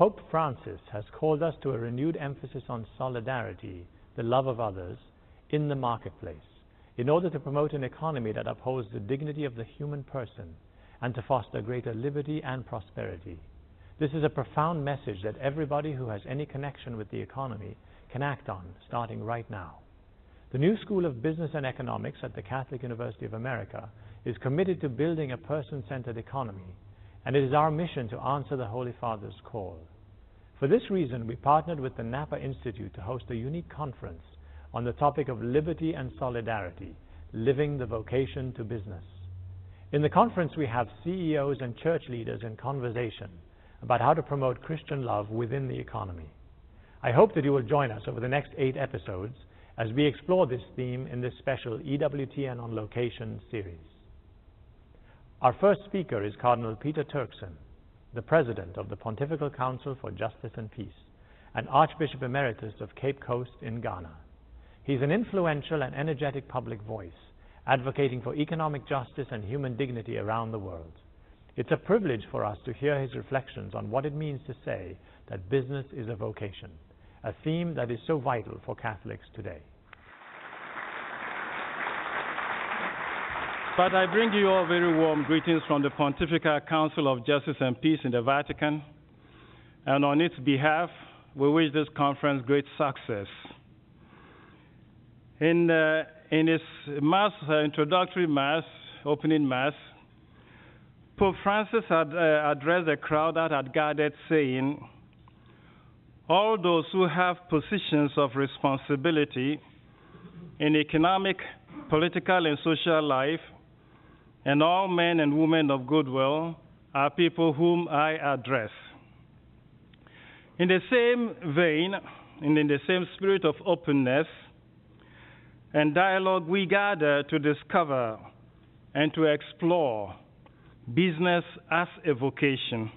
Pope Francis has called us to a renewed emphasis on solidarity, the love of others, in the marketplace, in order to promote an economy that upholds the dignity of the human person and to foster greater liberty and prosperity. This is a profound message that everybody who has any connection with the economy can act on, starting right now. The new School of Business and Economics at the Catholic University of America is committed to building a person centered economy, and it is our mission to answer the Holy Father's call. For this reason, we partnered with the Napa Institute to host a unique conference on the topic of liberty and solidarity, living the vocation to business. In the conference, we have CEOs and church leaders in conversation about how to promote Christian love within the economy. I hope that you will join us over the next eight episodes as we explore this theme in this special EWTN on Location series. Our first speaker is Cardinal Peter Turkson, the President of the Pontifical Council for Justice and Peace and Archbishop Emeritus of Cape Coast in Ghana. He's an influential and energetic public voice advocating for economic justice and human dignity around the world. It's a privilege for us to hear his reflections on what it means to say that business is a vocation, a theme that is so vital for Catholics today. But I bring you all very warm greetings from the Pontifical Council of Justice and Peace in the Vatican. And on its behalf, we wish this conference great success. In, uh, in his mass, uh, introductory mass, opening mass, Pope Francis had uh, addressed the crowd that had gathered, saying, All those who have positions of responsibility in economic, political, and social life, and all men and women of goodwill, are people whom I address. In the same vein, and in the same spirit of openness, and dialogue, we gather to discover and to explore business as a vocation.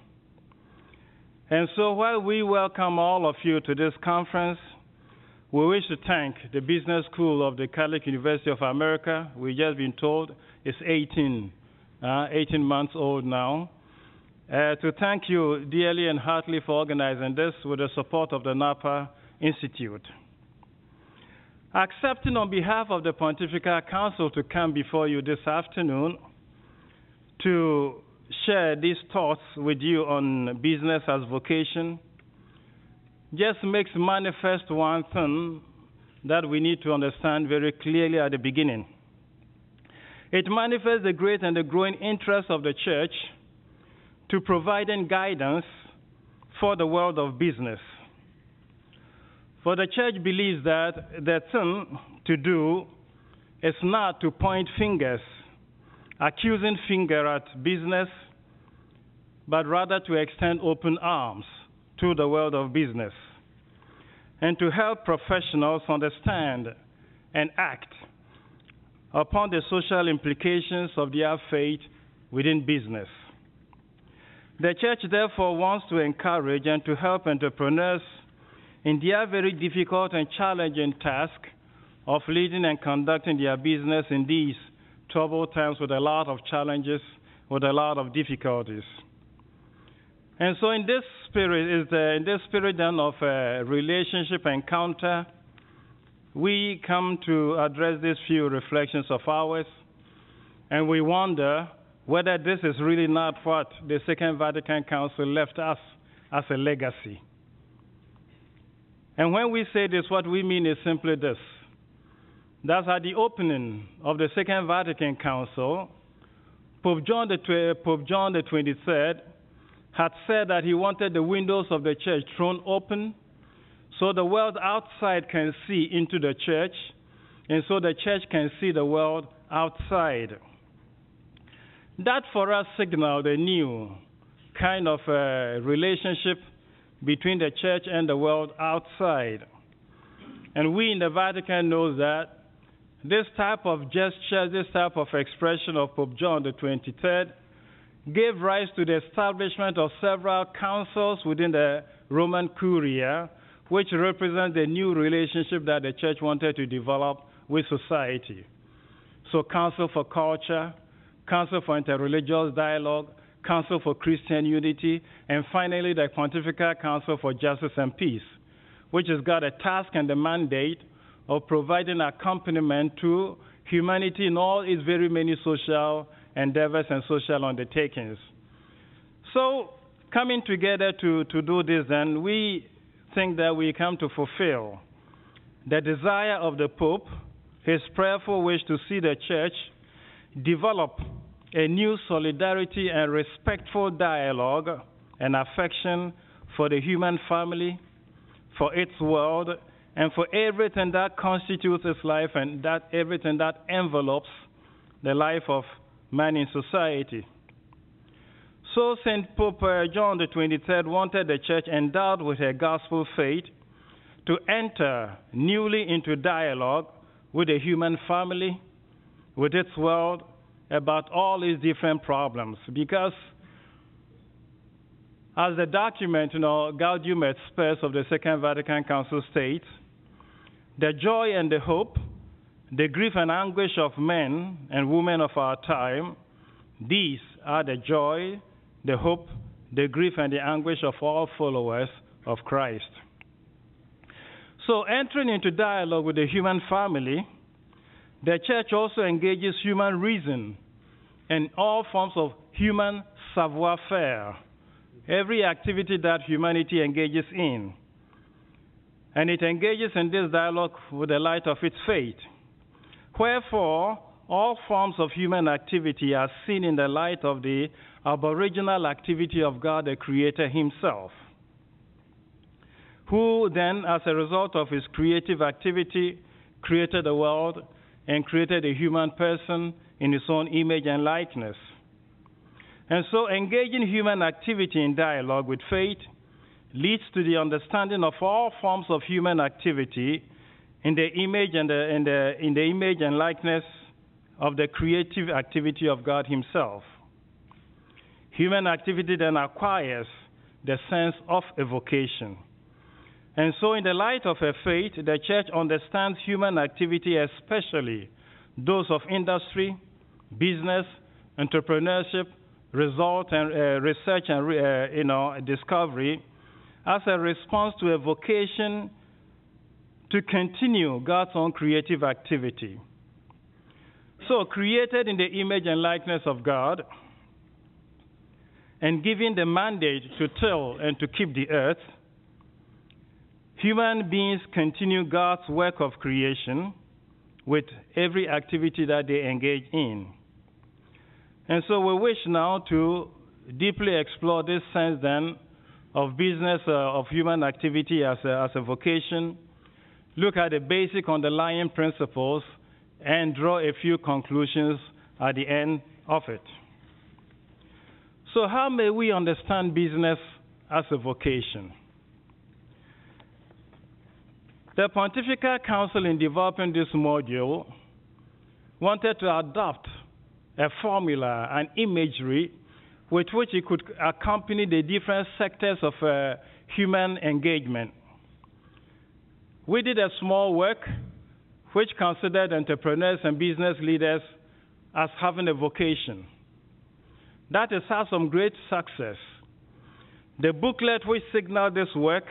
And so, while we welcome all of you to this conference, we wish to thank the Business School of the Catholic University of America. We've just been told it's 18, uh, 18 months old now. Uh, to thank you dearly and heartily for organizing this with the support of the Napa Institute accepting on behalf of the Pontifical Council to come before you this afternoon to share these thoughts with you on business as vocation just makes manifest one thing that we need to understand very clearly at the beginning. It manifests the great and the growing interest of the church to providing guidance for the world of business. For the church believes that the thing to do is not to point fingers, accusing finger at business, but rather to extend open arms to the world of business and to help professionals understand and act upon the social implications of their faith within business. The church, therefore, wants to encourage and to help entrepreneurs in their very difficult and challenging task of leading and conducting their business in these troubled times with a lot of challenges, with a lot of difficulties. And so, in this spirit, is the, in this spirit then of a relationship encounter, we come to address these few reflections of ours, and we wonder whether this is really not what the Second Vatican Council left us as a legacy. And when we say this, what we mean is simply this. That's at the opening of the Second Vatican Council, Pope John the, Pope John the 23rd had said that he wanted the windows of the church thrown open so the world outside can see into the church, and so the church can see the world outside. That for us signaled a new kind of uh, relationship between the church and the world outside. And we in the Vatican know that this type of gesture, this type of expression of Pope John the 23rd, gave rise to the establishment of several councils within the Roman Curia, which represent the new relationship that the church wanted to develop with society. So, Council for Culture, Council for Interreligious Dialogue, Council for Christian Unity, and finally the Pontifical Council for Justice and Peace, which has got a task and a mandate of providing accompaniment to humanity in all its very many social endeavors and social undertakings. So, coming together to, to do this, then, we think that we come to fulfill the desire of the Pope, his prayerful wish to see the church develop a new solidarity and respectful dialogue and affection for the human family, for its world, and for everything that constitutes its life and that everything that envelopes the life of man in society. So St. Pope uh, John the 23rd wanted the church endowed with a gospel faith to enter newly into dialogue with the human family, with its world, about all these different problems. Because as the document, you know, Gaudium et Spes of the Second Vatican Council states, the joy and the hope, the grief and anguish of men and women of our time, these are the joy, the hope, the grief, and the anguish of all followers of Christ. So, entering into dialogue with the human family, the church also engages human reason and all forms of human savoir faire, every activity that humanity engages in and it engages in this dialogue with the light of its faith. Wherefore, all forms of human activity are seen in the light of the aboriginal activity of God, the Creator Himself, who then, as a result of His creative activity, created the world and created a human person in His own image and likeness. And so, engaging human activity in dialogue with faith leads to the understanding of all forms of human activity in the image and the, in the, in the image and likeness of the creative activity of God Himself. Human activity then acquires the sense of a vocation. And so, in the light of her faith, the church understands human activity, especially those of industry, business, entrepreneurship, result and uh, research and uh, you know discovery as a response to a vocation to continue God's own creative activity. So, created in the image and likeness of God, and given the mandate to till and to keep the earth, human beings continue God's work of creation with every activity that they engage in. And so we wish now to deeply explore this sense then of business, uh, of human activity as a, as a vocation, look at the basic underlying principles, and draw a few conclusions at the end of it. So, how may we understand business as a vocation? The Pontifical Council, in developing this module, wanted to adopt a formula, an imagery with which it could accompany the different sectors of uh, human engagement. We did a small work which considered entrepreneurs and business leaders as having a vocation. That has had some great success. The booklet which signaled this work,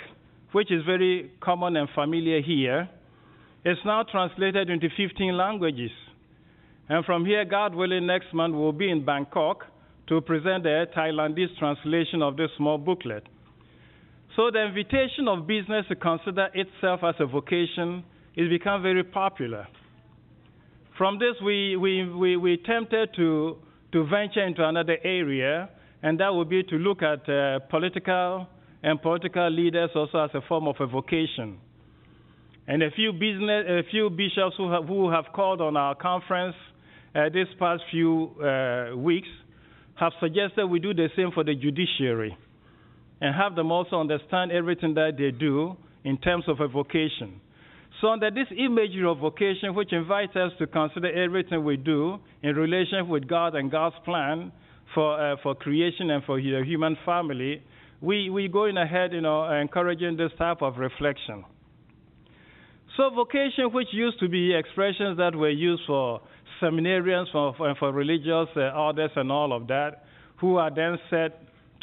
which is very common and familiar here, is now translated into 15 languages. And from here, God willing, next month we'll be in Bangkok to present the Thailandese translation of this small booklet. So the invitation of business to consider itself as a vocation is become very popular. From this, we, we, we, we tempted to, to venture into another area, and that would be to look at uh, political and political leaders also as a form of a vocation. And a few business, a few bishops who have, who have called on our conference uh, this past few uh, weeks have suggested we do the same for the judiciary and have them also understand everything that they do in terms of a vocation. So, under this imagery of vocation, which invites us to consider everything we do in relation with God and God's plan for, uh, for creation and for the human family, we, we going ahead, you know, encouraging this type of reflection. So, vocation, which used to be expressions that were used for seminarians, for, for, for religious uh, orders, and all of that, who are then said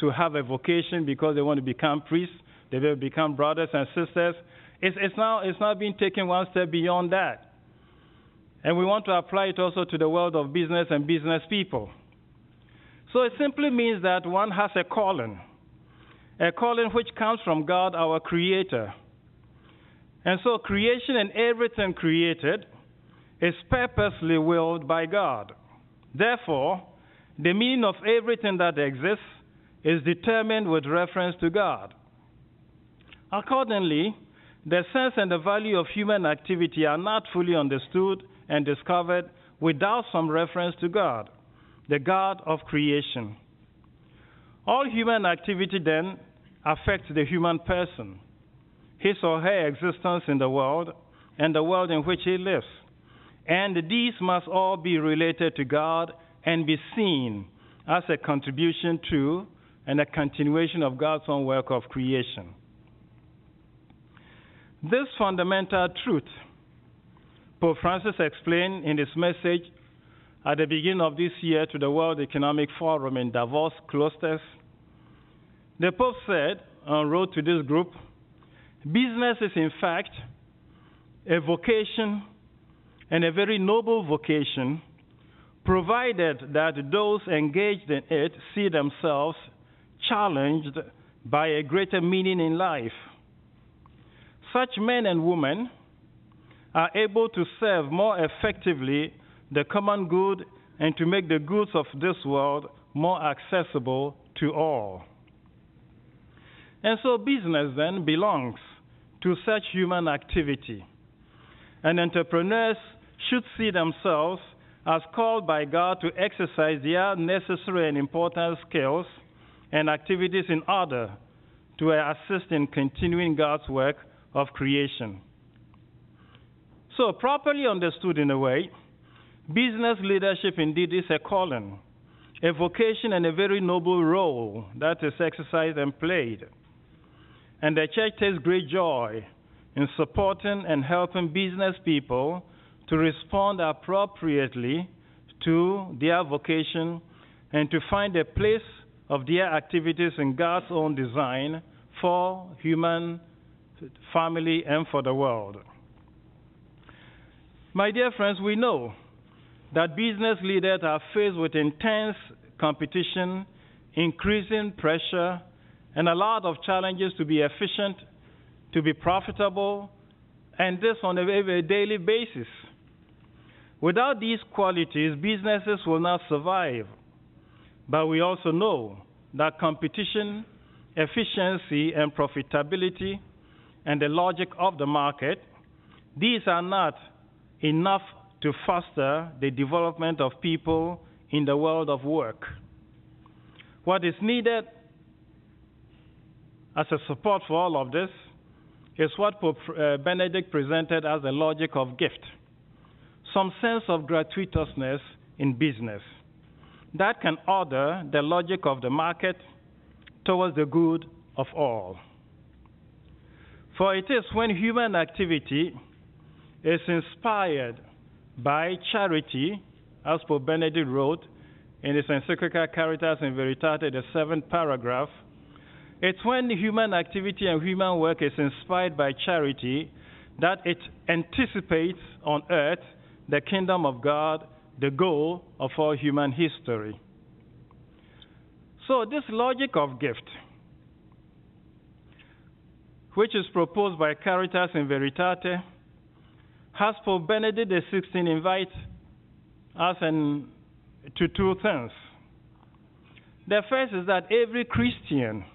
to have a vocation because they want to become priests, they will become brothers and sisters. It's, it's, now, it's now being taken one step beyond that. And we want to apply it also to the world of business and business people. So it simply means that one has a calling, a calling which comes from God, our Creator. And so creation and everything created is purposely willed by God. Therefore, the meaning of everything that exists is determined with reference to God. Accordingly, the sense and the value of human activity are not fully understood and discovered without some reference to God, the God of creation. All human activity then affects the human person, his or her existence in the world, and the world in which he lives. And these must all be related to God and be seen as a contribution to and a continuation of God's own work of creation. This fundamental truth, Pope Francis explained in his message at the beginning of this year to the World Economic Forum in Davos, Klosters. The Pope said, and wrote to this group, business is in fact a vocation and a very noble vocation, provided that those engaged in it see themselves challenged by a greater meaning in life. Such men and women are able to serve more effectively the common good and to make the goods of this world more accessible to all. And so business then belongs to such human activity. And entrepreneurs should see themselves as called by God to exercise their necessary and important skills and activities in order to assist in continuing God's work of creation. So, properly understood in a way, business leadership indeed is a calling, a vocation, and a very noble role that is exercised and played. And the church takes great joy in supporting and helping business people to respond appropriately to their vocation and to find a place of their activities in God's own design for human family and for the world. My dear friends, we know that business leaders are faced with intense competition, increasing pressure, and a lot of challenges to be efficient, to be profitable, and this on a daily basis. Without these qualities, businesses will not survive. But we also know that competition, efficiency, and profitability, and the logic of the market, these are not enough to foster the development of people in the world of work. What is needed as a support for all of this is what Pope uh, Benedict presented as the logic of gift some sense of gratuitousness in business that can order the logic of the market towards the good of all. For it is when human activity is inspired by charity, as Pope Benedict wrote in his encyclical Caritas in Veritate, the seventh paragraph, it's when human activity and human work is inspired by charity that it anticipates on earth the kingdom of God the goal of all human history. So, this logic of gift, which is proposed by Caritas in Veritate, has Pope Benedict XVI invite us in, to two things. The first is that every Christian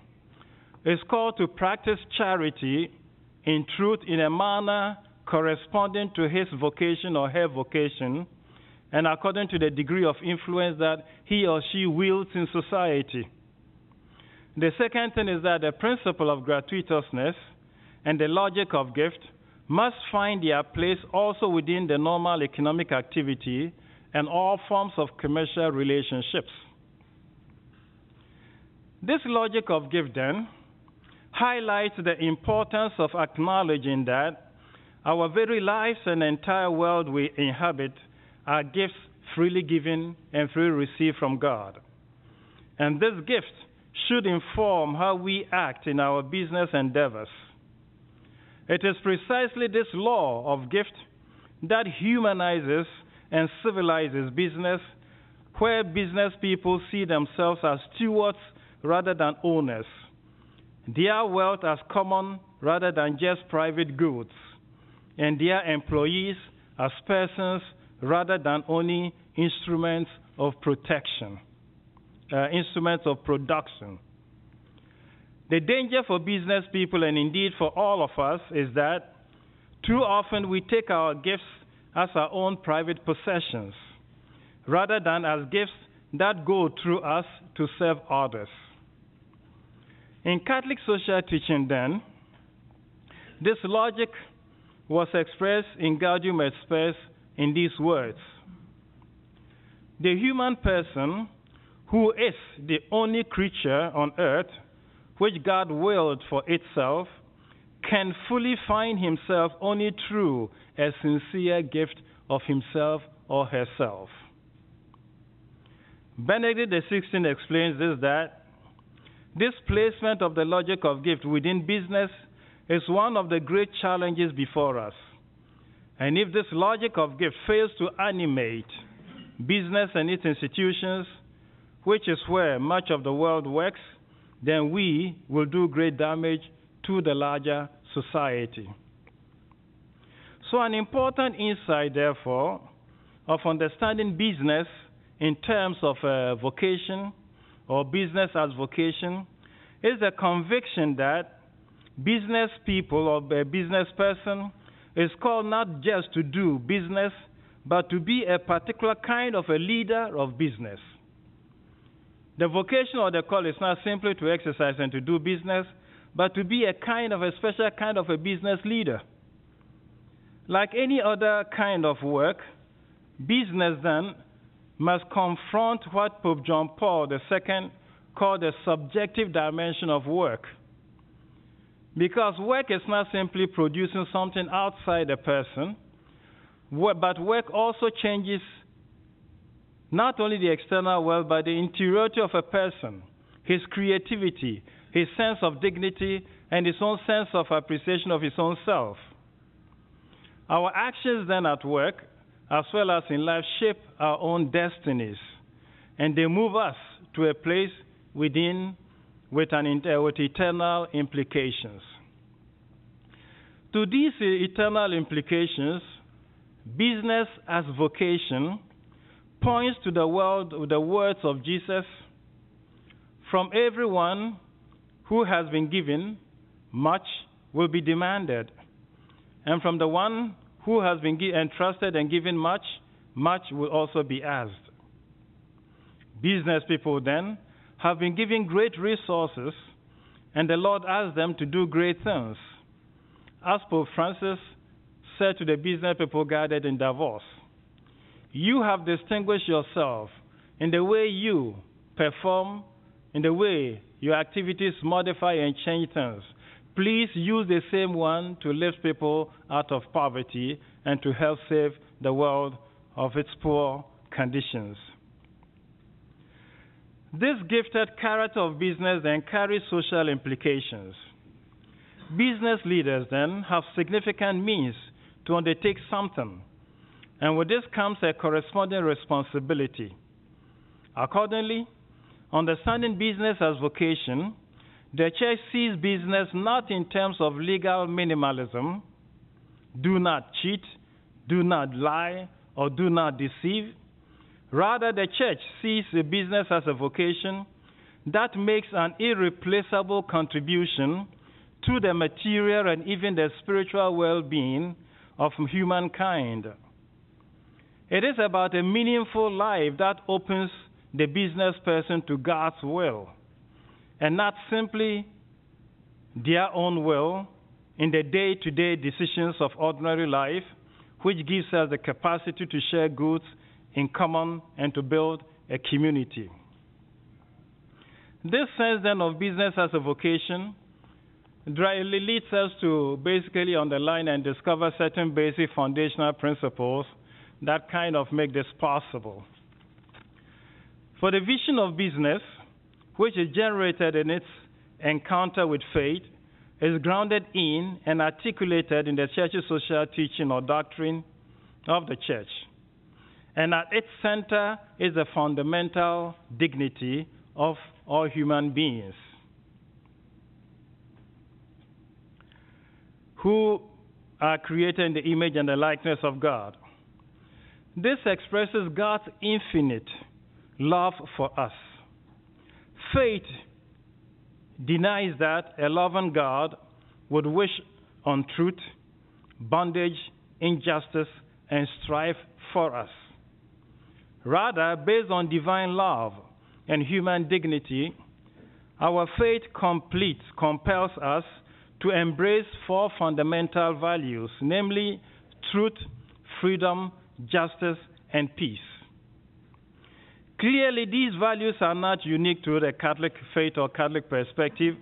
is called to practice charity in truth in a manner corresponding to his vocation or her vocation and according to the degree of influence that he or she wields in society. The second thing is that the principle of gratuitousness and the logic of gift must find their place also within the normal economic activity and all forms of commercial relationships. This logic of gift then highlights the importance of acknowledging that our very lives and entire world we inhabit are gifts freely given and freely received from God. And this gift should inform how we act in our business endeavors. It is precisely this law of gift that humanizes and civilizes business, where business people see themselves as stewards rather than owners, their wealth as common rather than just private goods, and their employees as persons rather than only instruments of protection, uh, instruments of production. The danger for business people and indeed for all of us is that too often we take our gifts as our own private possessions rather than as gifts that go through us to serve others. In Catholic social teaching, then, this logic was expressed in Gaudium et Spes in these words The human person, who is the only creature on earth which God willed for itself, can fully find himself only through a sincere gift of himself or herself. Benedict XVI explains this that this placement of the logic of gift within business is one of the great challenges before us. And if this logic of gift fails to animate business and its institutions, which is where much of the world works, then we will do great damage to the larger society. So, an important insight, therefore, of understanding business in terms of uh, vocation or business as vocation is the conviction that business people or a business person is called not just to do business, but to be a particular kind of a leader of business. The vocation or the call is not simply to exercise and to do business, but to be a kind of a special kind of a business leader. Like any other kind of work, business then must confront what Pope John Paul II called the subjective dimension of work. Because work is not simply producing something outside a person, but work also changes not only the external world, but the interiority of a person, his creativity, his sense of dignity, and his own sense of appreciation of his own self. Our actions then at work, as well as in life, shape our own destinies, and they move us to a place within with, an, uh, with eternal implications. To these eternal implications, business as vocation points to the world the words of Jesus From everyone who has been given, much will be demanded. And from the one who has been entrusted and given much, much will also be asked. Business people then have been given great resources, and the Lord asked them to do great things. As Pope Francis said to the business people gathered in Davos, you have distinguished yourself in the way you perform, in the way your activities modify and change things. Please use the same one to lift people out of poverty and to help save the world of its poor conditions. This gifted character of business then carries social implications. Business leaders then have significant means to undertake something and with this comes a corresponding responsibility. Accordingly, understanding business as vocation, the church sees business not in terms of legal minimalism do not cheat, do not lie, or do not deceive. Rather, the church sees the business as a vocation that makes an irreplaceable contribution to the material and even the spiritual well being of humankind. It is about a meaningful life that opens the business person to God's will and not simply their own will in the day to day decisions of ordinary life, which gives us the capacity to share goods in common and to build a community. This sense then of business as a vocation leads us to basically underline and discover certain basic foundational principles that kind of make this possible. For the vision of business, which is generated in its encounter with faith, is grounded in and articulated in the church's social teaching or doctrine of the church. And at its center is the fundamental dignity of all human beings who are created in the image and the likeness of God. This expresses God's infinite love for us. Faith denies that a loving God would wish on truth, bondage, injustice, and strife for us. Rather, based on divine love and human dignity, our faith completes, compels us to embrace four fundamental values, namely truth, freedom, justice, and peace. Clearly, these values are not unique to the Catholic faith or Catholic perspective.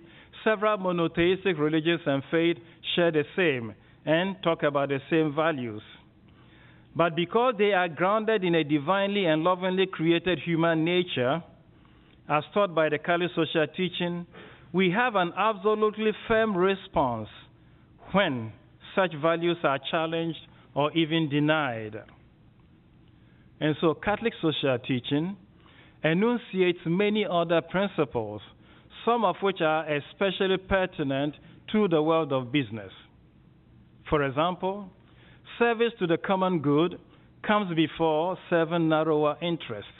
Several monotheistic religions and faith share the same and talk about the same values. But because they are grounded in a divinely and lovingly created human nature, as taught by the Catholic social teaching, we have an absolutely firm response when such values are challenged or even denied. And so, Catholic social teaching enunciates many other principles, some of which are especially pertinent to the world of business. For example, service to the common good comes before serving narrower interests.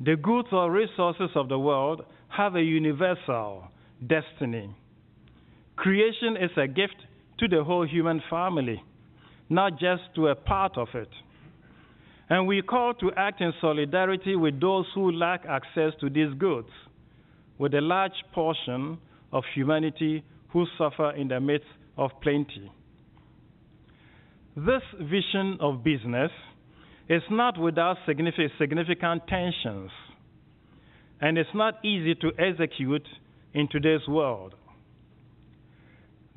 The goods or resources of the world have a universal destiny. Creation is a gift to the whole human family, not just to a part of it. And we call to act in solidarity with those who lack access to these goods, with a large portion of humanity who suffer in the midst of plenty. This vision of business is not without significant tensions, and it's not easy to execute in today's world.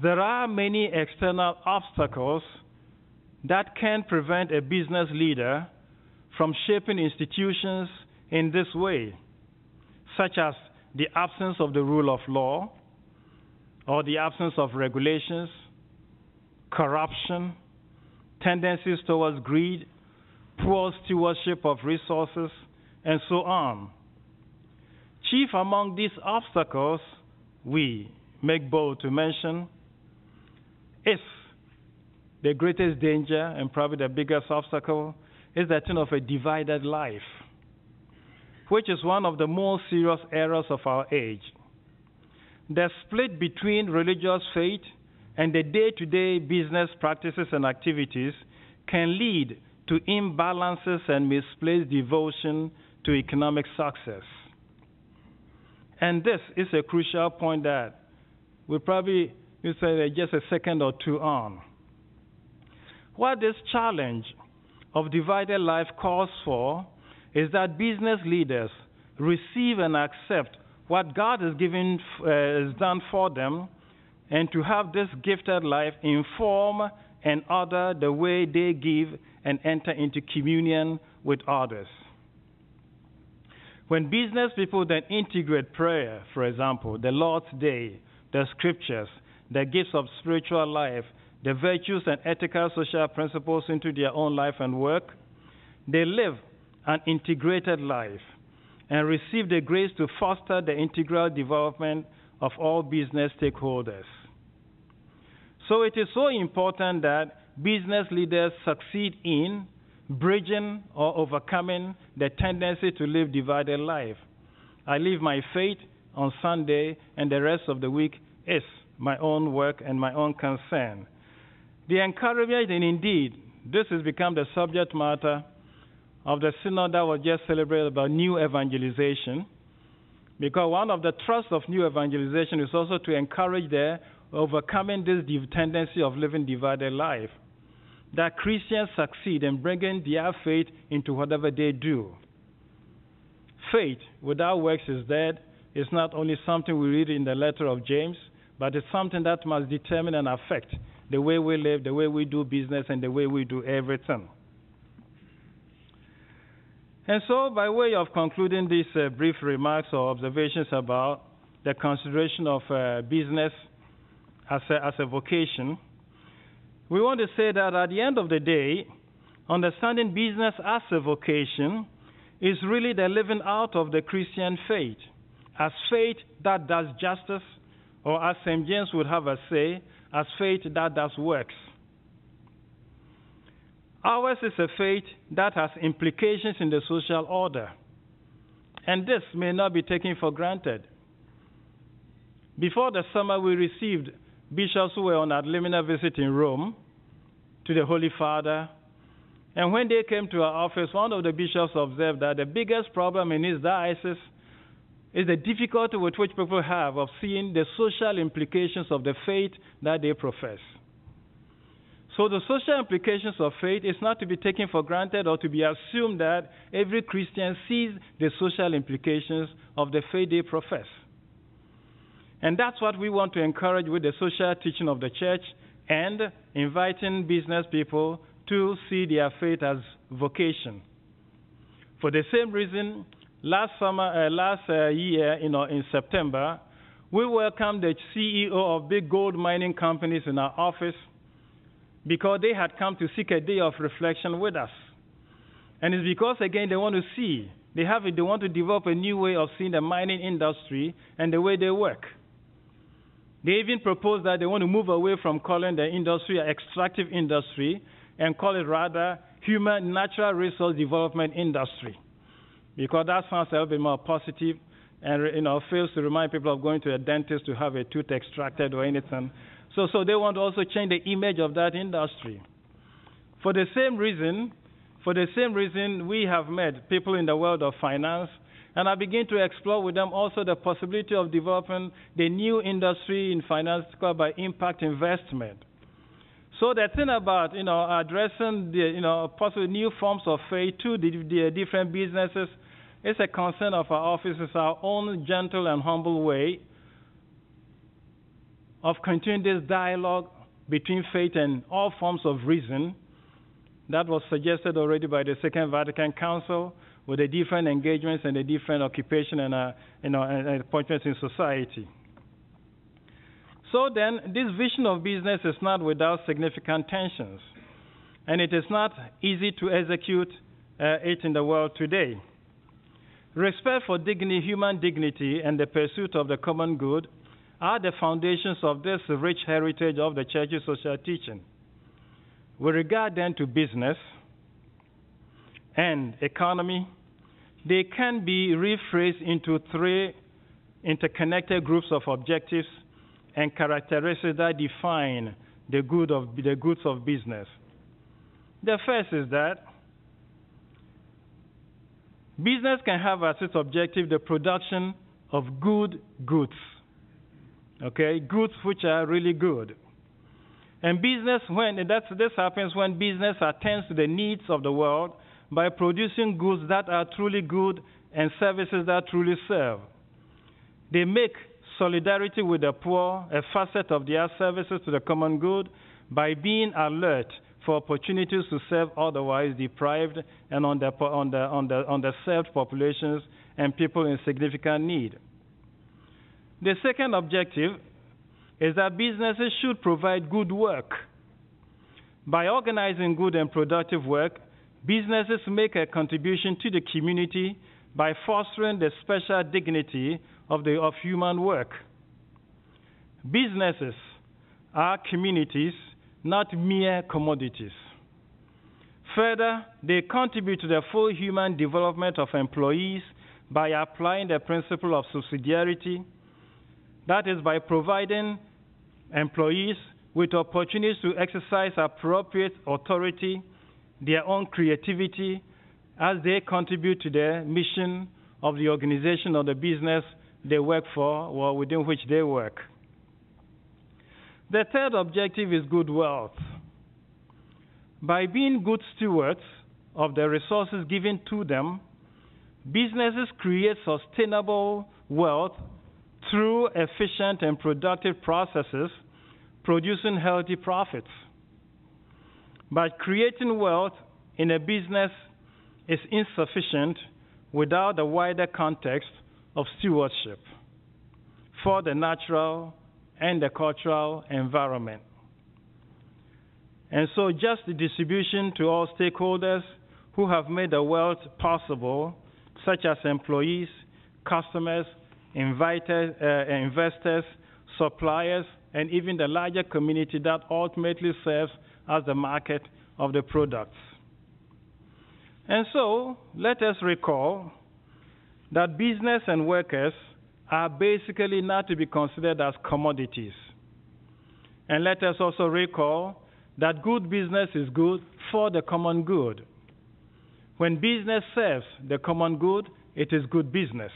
There are many external obstacles that can prevent a business leader from shaping institutions in this way, such as the absence of the rule of law, or the absence of regulations, corruption, tendencies towards greed, poor stewardship of resources, and so on. Chief among these obstacles, we make bold to mention, is the greatest danger and probably the biggest obstacle is that thing of a divided life, which is one of the most serious errors of our age. The split between religious faith and the day to day business practices and activities can lead to imbalances and misplaced devotion to economic success. And this is a crucial point that we probably will say just a second or two on. What this challenge of divided life calls for is that business leaders receive and accept what God has given uh, has done for them, and to have this gifted life inform and order the way they give and enter into communion with others. When business people then integrate prayer, for example, the Lord's Day, the scriptures, the gifts of spiritual life, the virtues and ethical social principles into their own life and work, they live an integrated life and receive the grace to foster the integral development of all business stakeholders. So it is so important that business leaders succeed in bridging or overcoming the tendency to live divided life. I live my faith on Sunday, and the rest of the week is my own work and my own concern. The encouragement, and indeed, this has become the subject matter of the synod that was just celebrated about new evangelization. Because one of the thrusts of new evangelization is also to encourage the overcoming this tendency of living divided life. That Christians succeed in bringing their faith into whatever they do. Faith without works is dead. It's not only something we read in the letter of James, but it's something that must determine and affect the way we live, the way we do business, and the way we do everything. And so, by way of concluding these uh, brief remarks or observations about the consideration of uh, business as a, as a vocation, we want to say that at the end of the day, understanding business as a vocation is really the living out of the Christian faith, as faith that does justice, or as St. James would have us say, as faith that does works. Ours is a faith that has implications in the social order, and this may not be taken for granted. Before the summer, we received bishops who were on ad limina visit in Rome to the Holy Father. And when they came to our office, one of the bishops observed that the biggest problem in his diocese is the difficulty with which people have of seeing the social implications of the faith that they profess. So the social implications of faith is not to be taken for granted or to be assumed that every Christian sees the social implications of the faith they profess. And that's what we want to encourage with the social teaching of the church and inviting business people to see their faith as vocation. For the same reason, last summer, uh, last uh, year, you know, in September, we welcomed the CEO of big gold mining companies in our office because they had come to seek a day of reflection with us. And it's because, again, they want to see, they, have it, they want to develop a new way of seeing the mining industry and the way they work. They even propose that they want to move away from calling the industry an extractive industry and call it rather human natural resource development industry. Because that sounds a little bit more positive and you know fails to remind people of going to a dentist to have a tooth extracted or anything. So, so they want to also change the image of that industry. For the same reason, for the same reason, we have met people in the world of finance, and I begin to explore with them also the possibility of developing the new industry in finance called by impact investment. So the thing about you know addressing the you know possible new forms of faith to the, the different businesses is a concern of our office. Our own gentle and humble way of continuing this dialogue between faith and all forms of reason that was suggested already by the Second Vatican Council with the different engagements and the different occupation and, uh, you know, and appointments in society. So then, this vision of business is not without significant tensions, and it is not easy to execute uh, it in the world today. Respect for dignity, human dignity, and the pursuit of the common good are the foundations of this rich heritage of the church's social teaching. With regard then to business and economy, they can be rephrased into three interconnected groups of objectives and characteristics that define the, good of, the goods of business. The first is that business can have as its objective the production of good goods okay, goods which are really good. And business, when that's, this happens when business attends to the needs of the world by producing goods that are truly good and services that truly serve. They make solidarity with the poor a facet of their services to the common good by being alert for opportunities to serve otherwise deprived and under, under, under, underserved populations and people in significant need. The second objective is that businesses should provide good work. By organizing good and productive work, businesses make a contribution to the community by fostering the special dignity of, the, of human work. Businesses are communities, not mere commodities. Further, they contribute to the full human development of employees by applying the principle of subsidiarity that is, by providing employees with opportunities to exercise appropriate authority, their own creativity, as they contribute to the mission of the organization or the business they work for or within which they work. The third objective is good wealth. By being good stewards of the resources given to them, businesses create sustainable wealth through efficient and productive processes, producing healthy profits. By creating wealth in a business is insufficient without the wider context of stewardship for the natural and the cultural environment. And so, just the distribution to all stakeholders who have made the wealth possible, such as employees, customers, invited, uh, investors, suppliers, and even the larger community that ultimately serves as the market of the products. And so, let us recall that business and workers are basically not to be considered as commodities. And let us also recall that good business is good for the common good. When business serves the common good, it is good business.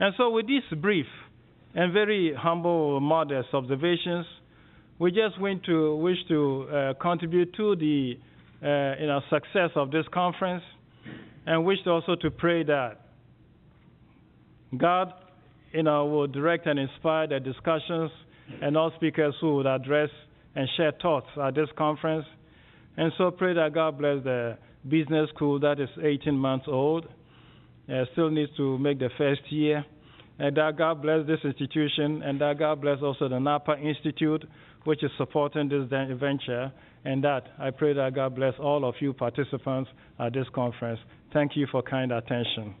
And so, with these brief and very humble, modest observations, we just want to wish to uh, contribute to the uh, you know, success of this conference and wish also to pray that God you know, will direct and inspire the discussions and all speakers who would address and share thoughts at this conference. And so pray that God bless the business school that is 18 months old, uh, still needs to make the first year. And that God bless this institution, and that God bless also the Napa Institute, which is supporting this venture. And that I pray that God bless all of you participants at this conference. Thank you for kind attention.